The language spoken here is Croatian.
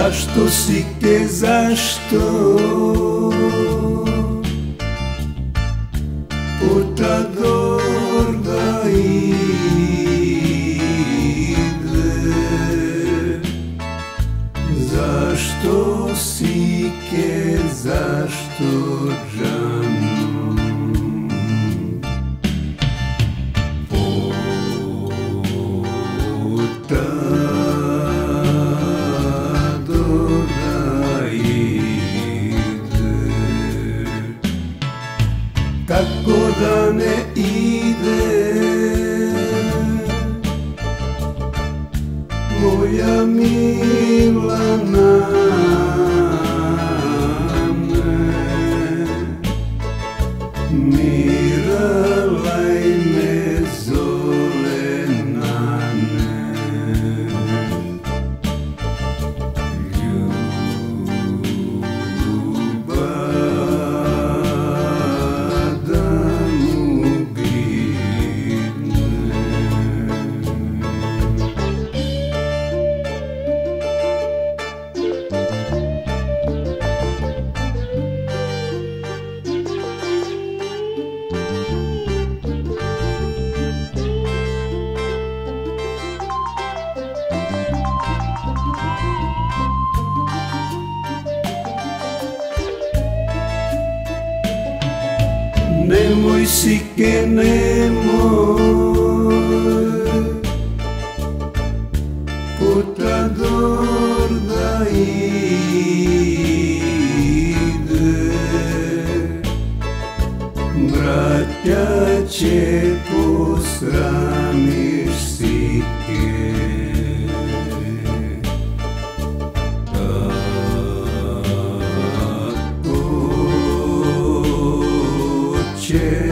Zašto si ke, zašto? Puta gorda ide Zašto si ke, zašto džano Puta tako da ne ide. Moja Milana me Mira lajme Nemoj sike, nemoj Putador da ide Bratia ce posrami się.